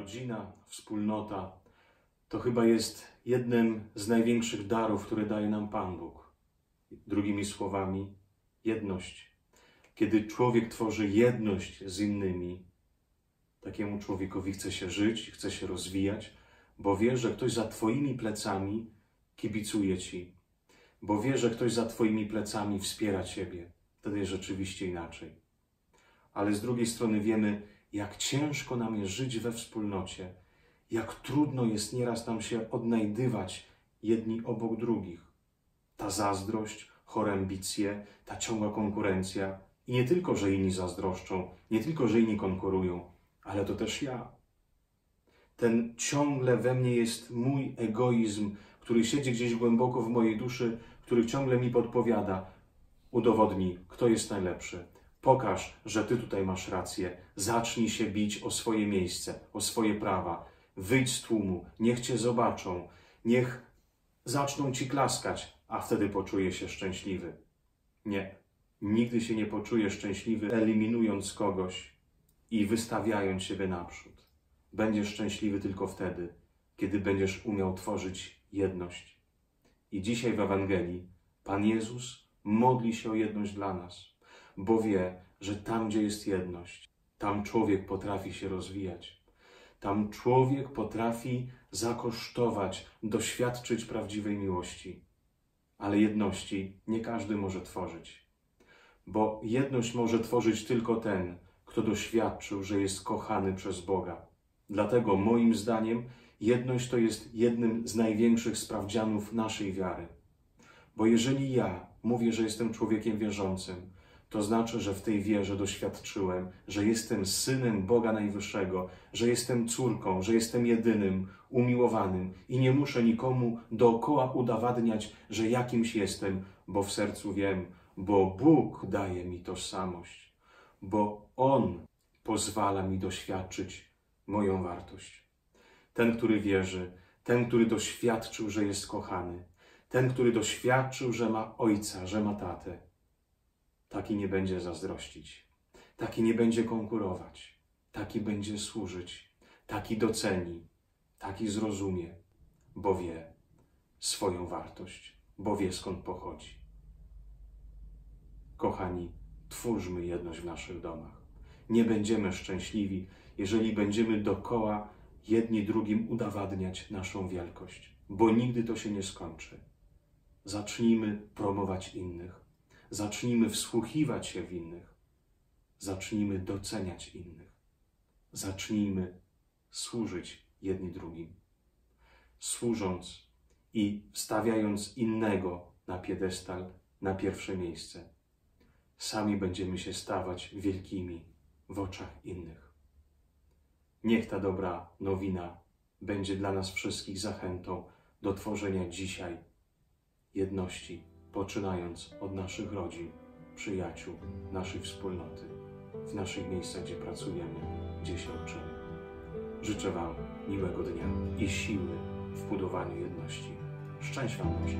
rodzina, wspólnota to chyba jest jednym z największych darów, które daje nam Pan Bóg. Drugimi słowami, jedność. Kiedy człowiek tworzy jedność z innymi, takiemu człowiekowi chce się żyć, chce się rozwijać, bo wie, że ktoś za Twoimi plecami kibicuje Ci, bo wie, że ktoś za Twoimi plecami wspiera Ciebie. Wtedy jest rzeczywiście inaczej. Ale z drugiej strony wiemy, jak ciężko nam jest żyć we wspólnocie, jak trudno jest nieraz nam się odnajdywać jedni obok drugich. Ta zazdrość, chore ambicje, ta ciągła konkurencja. I nie tylko, że inni zazdroszczą, nie tylko, że inni konkurują, ale to też ja. Ten ciągle we mnie jest mój egoizm, który siedzi gdzieś głęboko w mojej duszy, który ciągle mi podpowiada: udowodnij, kto jest najlepszy. Pokaż, że ty tutaj masz rację. Zacznij się bić o swoje miejsce, o swoje prawa. Wyjdź z tłumu, niech cię zobaczą, niech zaczną ci klaskać, a wtedy poczuję się szczęśliwy. Nie, nigdy się nie poczuję szczęśliwy, eliminując kogoś i wystawiając siebie naprzód. Będziesz szczęśliwy tylko wtedy, kiedy będziesz umiał tworzyć jedność. I dzisiaj w Ewangelii Pan Jezus modli się o jedność dla nas, bo wie, że tam, gdzie jest jedność, tam człowiek potrafi się rozwijać. Tam człowiek potrafi zakosztować, doświadczyć prawdziwej miłości. Ale jedności nie każdy może tworzyć, bo jedność może tworzyć tylko ten, kto doświadczył, że jest kochany przez Boga. Dlatego moim zdaniem jedność to jest jednym z największych sprawdzianów naszej wiary. Bo jeżeli ja mówię, że jestem człowiekiem wierzącym, to znaczy, że w tej wierze doświadczyłem, że jestem synem Boga Najwyższego, że jestem córką, że jestem jedynym, umiłowanym i nie muszę nikomu dookoła udowadniać, że jakimś jestem, bo w sercu wiem, bo Bóg daje mi tożsamość, bo On pozwala mi doświadczyć moją wartość. Ten, który wierzy, ten, który doświadczył, że jest kochany, ten, który doświadczył, że ma ojca, że ma tatę, taki nie będzie zazdrościć, taki nie będzie konkurować, taki będzie służyć, taki doceni, taki zrozumie, bo wie swoją wartość, bo wie skąd pochodzi. Kochani, twórzmy jedność w naszych domach. Nie będziemy szczęśliwi, jeżeli będziemy dokoła jedni drugim udowadniać naszą wielkość, bo nigdy to się nie skończy. Zacznijmy promować innych, zacznijmy wsłuchiwać się w innych, zacznijmy doceniać innych, zacznijmy służyć jedni drugim. Służąc i stawiając innego na piedestal, na pierwsze miejsce, sami będziemy się stawać wielkimi w oczach innych. Niech ta dobra nowina będzie dla nas wszystkich zachętą do tworzenia dzisiaj jedności, poczynając od naszych rodzin, przyjaciół, naszej wspólnoty, w naszych miejscach, gdzie pracujemy, gdzie się uczymy. Życzę Wam miłego dnia i siły w budowaniu jedności. Szczęść Wam Boże.